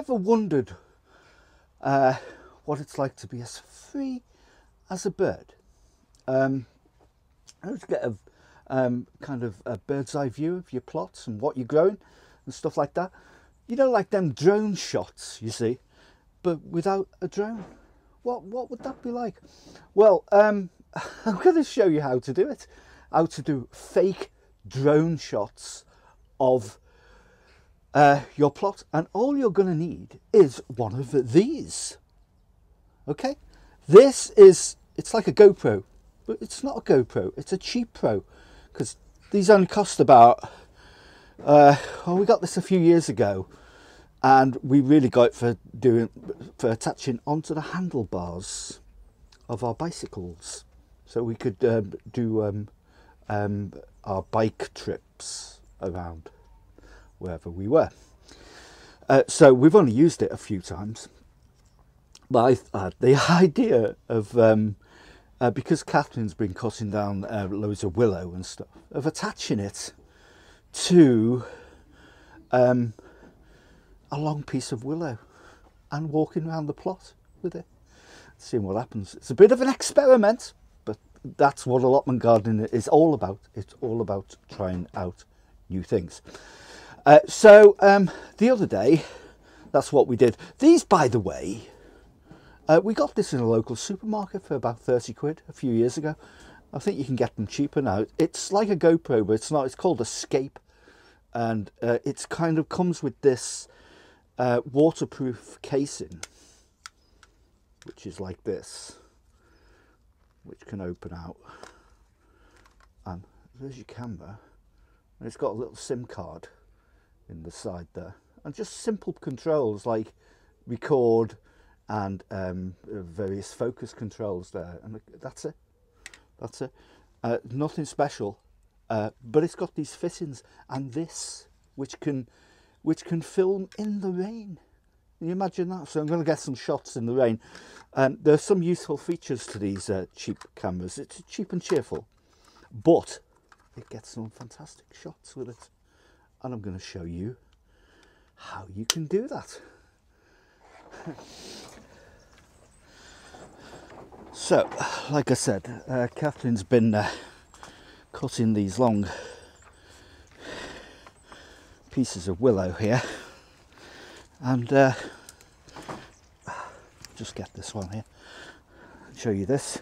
Ever wondered uh, what it's like to be as free as a bird? Um, I to get a um, kind of a bird's eye view of your plots and what you're growing and stuff like that. You know, like them drone shots, you see, but without a drone. What what would that be like? Well, um, I'm going to show you how to do it. How to do fake drone shots of uh, your plot, and all you're going to need is one of these. Okay, this is it's like a GoPro, but it's not a GoPro. It's a cheap Pro because these only cost about. Uh, well, we got this a few years ago, and we really got it for doing for attaching onto the handlebars of our bicycles, so we could um, do um, um, our bike trips around wherever we were. Uh, so we've only used it a few times. But I the idea of, um, uh, because Catherine's been cutting down uh, loads of willow and stuff, of attaching it to um, a long piece of willow and walking around the plot with it, seeing what happens. It's a bit of an experiment, but that's what allotment gardening is all about. It's all about trying out new things. Uh, so um, the other day, that's what we did. These, by the way, uh, we got this in a local supermarket for about 30 quid a few years ago. I think you can get them cheaper now. It's like a GoPro, but it's not. It's called Escape, and uh, it's kind of comes with this uh, waterproof casing, which is like this, which can open out. And there's your camera, and it's got a little SIM card in the side there. And just simple controls like record and um, various focus controls there. And that's it. That's it. Uh, nothing special uh, but it's got these fittings and this which can which can film in the rain. Can you imagine that? So I'm going to get some shots in the rain. Um, there's some useful features to these uh, cheap cameras. It's cheap and cheerful but it gets some fantastic shots with it and I'm going to show you how you can do that. so, like I said, uh, Catherine's been uh, cutting these long pieces of willow here, and uh, just get this one here. Show you this.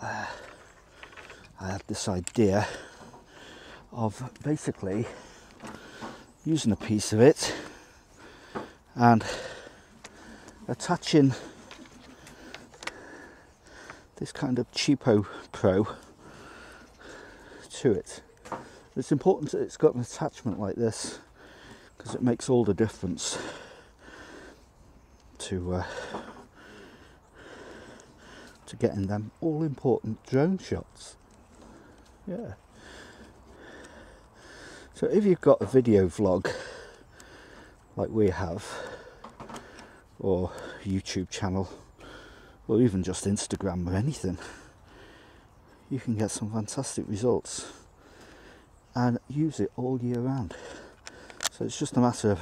Uh, I had this idea of basically using a piece of it and attaching this kind of cheapo pro to it. It's important that it's got an attachment like this because it makes all the difference to uh, to getting them all important drone shots. Yeah. So if you've got a video vlog like we have, or YouTube channel, or even just Instagram or anything, you can get some fantastic results and use it all year round. So it's just a matter of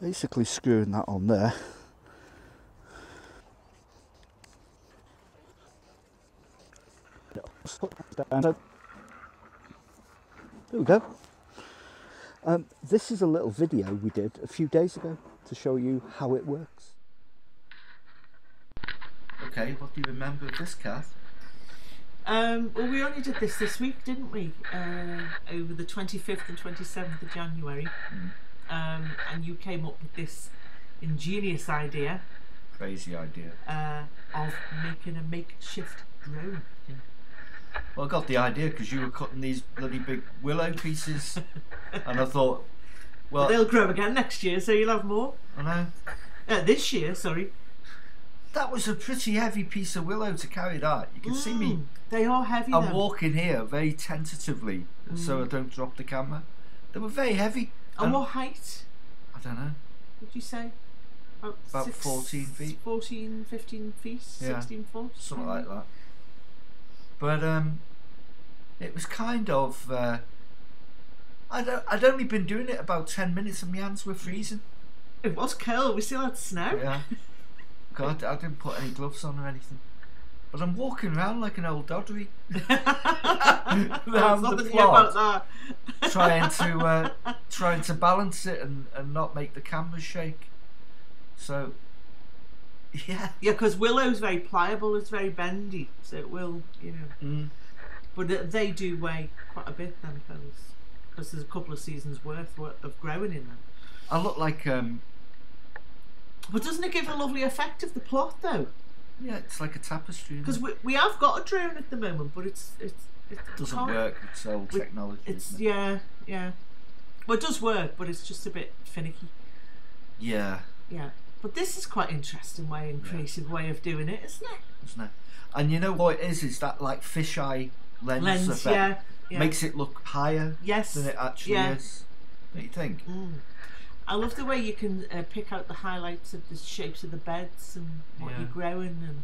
basically screwing that on there. There we go. Um, this is a little video we did a few days ago to show you how it works. Okay, what do you remember of this, Kath? Um, well, we only did this this week, didn't we? Uh, over the 25th and 27th of January. Mm. Um, and you came up with this ingenious idea. Crazy idea. Uh, of making a makeshift drone. Well, I got the idea because you were cutting these bloody big willow pieces, and I thought, well, they'll grow again next year, so you'll have more. I know. Uh, this year, sorry. That was a pretty heavy piece of willow to carry that. You can mm, see me. Mm, they are heavy. I'm walking here very tentatively mm. so I don't drop the camera. They were very heavy. And, and what height? I don't know. Would you say? About, About six, 14 feet. 14, 15 feet? Yeah, 16 foot? Something like that. But um, it was kind of, uh, I'd, I'd only been doing it about 10 minutes and my hands were freezing. It was cold. We still had snow. Yeah. God, I didn't put any gloves on or anything. But I'm walking around like an old doddery, There's Round the plot. trying to uh, trying to balance it and, and not make the camera shake. So, yeah. Yeah, because Willow's very pliable. It's very bendy, so it will, you know. Mm. But they do weigh quite a bit then, because there's a couple of seasons worth of growing in them. I look like um, But doesn't it give a lovely effect of the plot though? yeah, it's like a tapestry. Because we, we have got a drone at the moment, but it's it's it it doesn't can't- work. It's old we- technology. It's it? yeah yeah. Well, it does work, but it's just a bit finicky. yeah, Yeah. But this is quite interesting way and Yeah. creative way of doing it, isn't it? isn't it? And you know what it is? Is that like fisheye lens, Lens, effect yeah, yeah. makes it look higher yes. than it actually yeah. is. Don't you think? Mm. I love the way you can uh, pick out the highlights of the shapes of the beds and what Yeah. you're growing, and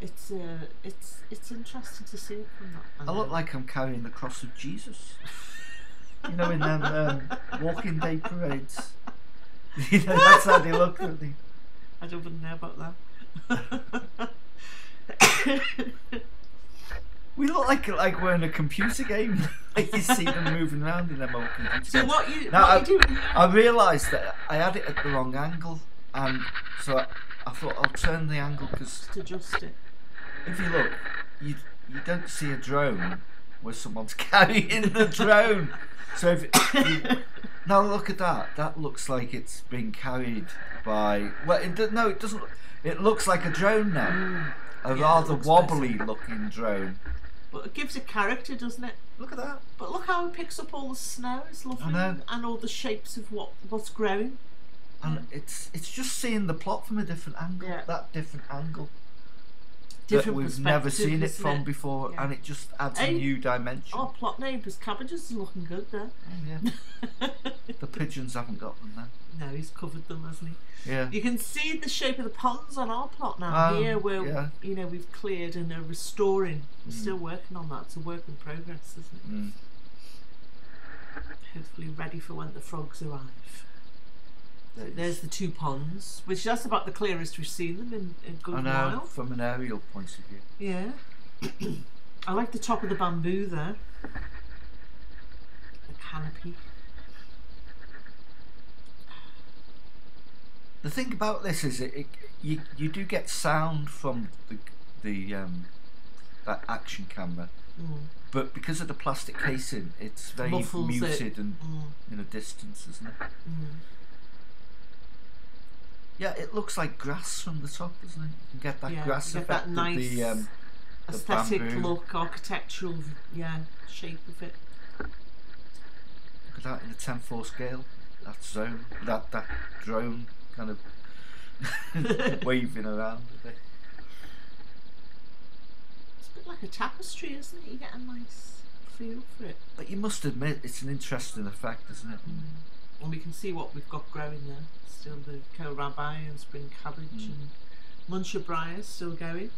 it's uh, it's it's interesting to see it from that. I look like I'm carrying the cross of Jesus. you know, in them um, walking day parades. that's how they look, don't they? I don't even know about that. We look like like we're in a computer game. like you see them moving around in them old computer so games. what you Now, what I- you doing? I realised that I had it at the wrong angle, and so I, I thought I'll turn the angle because to adjust it. if you look, you you don't see a drone where someone's carrying the drone. So if you, now look at that, that looks like it's being carried by. Well, it, no, it doesn't. It looks like a drone now, Mm. a Yeah, rather looks wobbly looking drone. But it gives a character, doesn't it? Look at that. But look how it picks up all the snow. It's lovely, and all the shapes of what what's growing. And it's it's just seeing the plot from a different angle. Yeah. That different angle. Different that we've never perspective, seen it isn't from it? before, Yeah. and it just adds a Hey. new dimension. Oh, plot neighbours cabbages is looking good there. Oh, yeah. The pigeons haven't got them then. no, he's covered them, hasn't he? Yeah. You can see the shape of the ponds on our plot now. Um, Here, where yeah. you know we've cleared and are restoring. We're Mm. still working on that. It's a work in progress, isn't it? Mm. Hopefully, ready for when the frogs arrive. There's the two ponds, which that's about the clearest we've seen them in in good I know, while. from an aerial point of view. Yeah. I like the top of the bamboo there. The canopy. The thing about this is, it, it you you do get sound from the the um, that action camera, Mm. but because of the plastic casing, it's very Muffles it. muted and Mm. in a distance, isn't it? Mm. Yeah, it looks like grass from the top, doesn't it? You can get that Yeah, grass get effect that nice the um, the aesthetic bamboo. look, architectural, yeah, shape of it. Look at that in a 10-4 scale. That zone, that that drone kind of waving around a bit. It's a bit like a tapestry, isn't it? You get a nice feel for it. But you must admit, it's an interesting effect, isn't it? And we can see what we've got growing there. Still the kohlrabi and spring cabbage Mm. and muncher briar still going.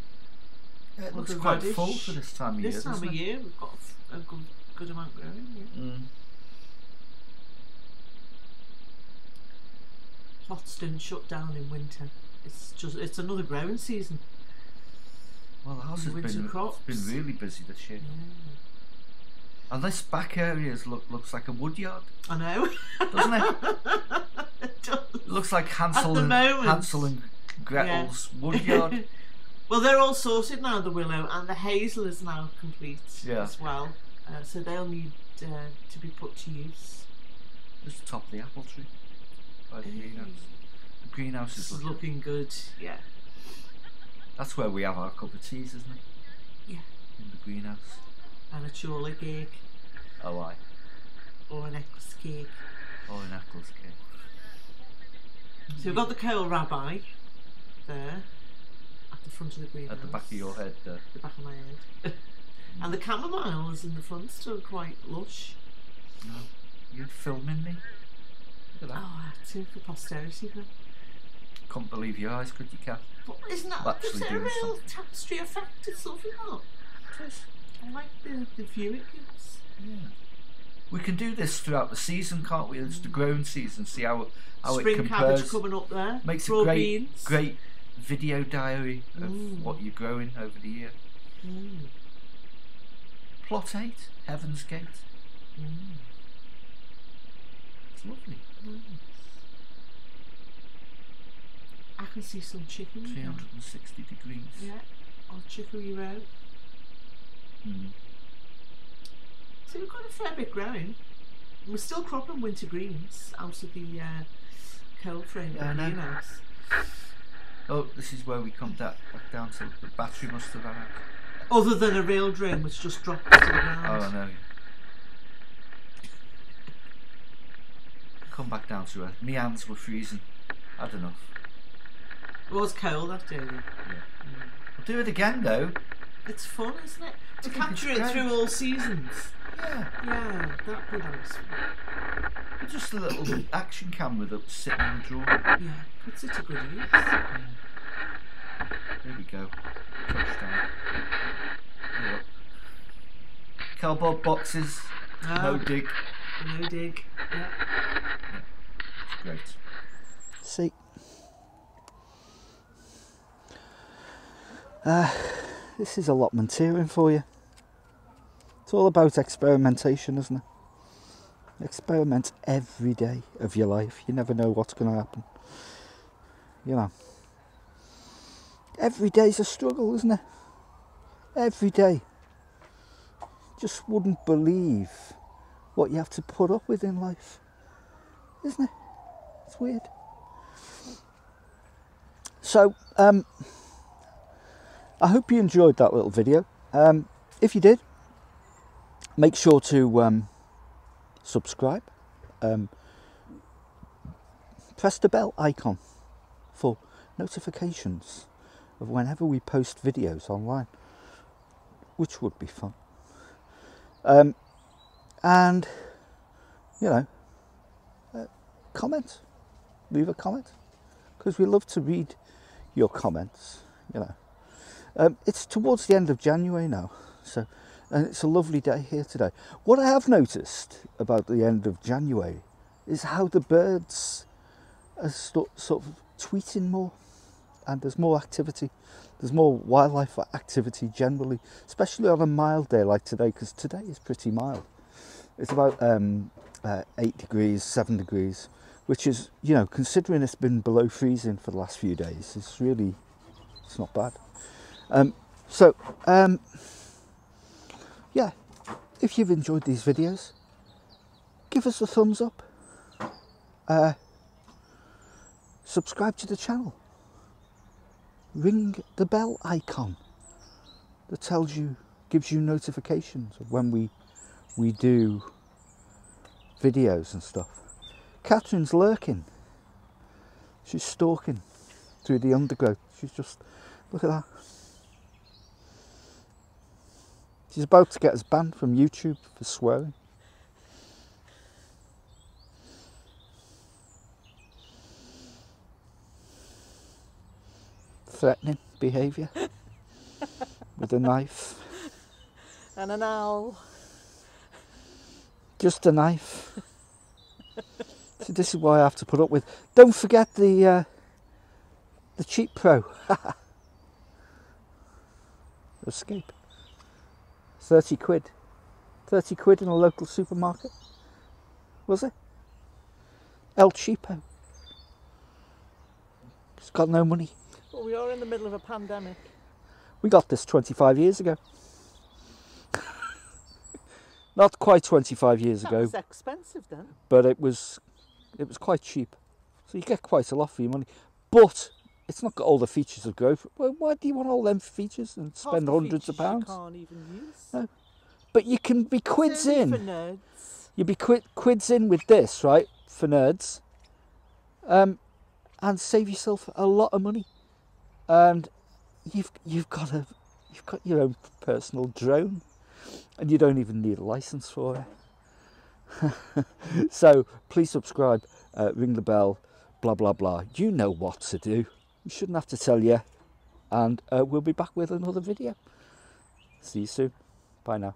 Yeah, it looks quite radish. full for this time of year, This time of it? year we've got a good, good amount growing. Yeah. Mm. Plots don't shut down in winter. It's just it's another growing season. Well, the house has Winter been, crops. it's been really busy this year. Yeah. And this back area look, looks like a woodyard. I know. Doesn't it? it does. It looks like Hansel and moment. Hansel and Gretel's woodyard. well, they're all sorted now. The willow and the hazel is now complete Yeah. as well. Uh, so they'll need uh, to be put to use. Just the top of the apple tree by the greenhouse. The greenhouse is is looking. looking good. Yeah. That's where we have our cup of teas, isn't it? Yeah. In the greenhouse. And a chorley cake Oh, aye. or an Eccles cake. Or an apple's cake. So we've got the kohlrabi there at the front of the greenhouse. At the back of your head there. The back of my head. and the chamomile is in the front, still quite lush. No. You're filming me? Look at that. Oh, I had to for posterity. But, Can't believe your eyes, could you, Kath? but isn't that, is that Well, gives actually it a real something. tapestry effect? It's lovely, that. I like the, the view it gives. Yeah. We can do this throughout the season, can't we? It's the growing season. See how how Spring it cabbage coming up there. Makes a great beans. great video diary of Mm. what you're growing over the year. Mm. Plot eight, Heaven's Gate. Mm. It's lovely. Nice. I can see some chicory. Three there. hundred and sixty degrees. Yeah, on Chicory Road. Mm. So we've got a fair bit growing. We're still cropping winter greens out of the uh, cold frame Yeah, I know. greenhouse. Oh, this is where we come da- back down to the battery must have out. Other than a real drain which just dropped to the ground. Oh no. Come back down to earth. My hands were freezing. I had enough. It was cold that day. I'll do it again though. It's fun, isn't it? To I think capture it through all seasons. Yeah. Yeah, that'd be nice. But just a little action camera that was sitting in the drawer. Yeah, puts it to good use. There we go. Touchdown. Yep. Cardboard boxes. Ah, No dig. no dig. Yeah. It's great. See. Uh, this is allotment hearing for you. It's all about experimentation, isn't it? Experiment every day of your life. You never know what's going to happen. You know. Every day's a struggle, isn't it? Every day. Just wouldn't believe what you have to put up with in life. Isn't it? It's weird. So, um, I hope you enjoyed that little video. Um, if you did, make sure to um, subscribe. Um, press the bell icon for notifications of whenever we post videos online, which would be fun. Um, and, you know, uh, comment, leave a comment, because we love to read your comments, you know. Um, it's towards the end of January now, so and it's a lovely day here today. What I have noticed about the end of January is how the birds are sort of tweeting more, and there's more activity. There's more wildlife activity generally, especially on a mild day like today, because today is pretty mild. It's about um, uh, eight degrees, seven degrees, which is, you know, considering it's been below freezing for the last few days, it's really, it's not bad. Um, so, um, yeah, if you've enjoyed these videos, give us a thumbs up. Uh, subscribe to the channel. Ring the bell icon that tells you, gives you notifications of when we we do videos and stuff. Catherine's lurking. She's stalking through the undergrowth. She's just look at that. She's about to get us banned from YouTube for swearing. Threatening behaviour with a knife. and an owl. Just a knife. so this is why I have to put up with. Don't forget the uh, the cheap pro. Escape. Thirty quid. Thirty quid in a local supermarket. Was it? El Cheapo. It's got no money. Well, we are in the middle of a pandemic. We got this 25 years ago. Not quite 25 years That ago, was expensive then. but it was it was quite cheap. So you get quite a lot for your money. But it's not got all the features of growth. Well, why do you want all them features and spend hundreds of pounds? You can't even use. No. But you can be quids in. You'd be quid, quids in with this, right? For nerds. Um, and save yourself a lot of money. And you've you've got a you've got your own personal drone, and you don't even need a license for it. so please subscribe, uh, ring the bell, blah blah blah. You know what to do. Shouldn't have to tell you. And uh, we'll be back with another video. See you soon. Bye now.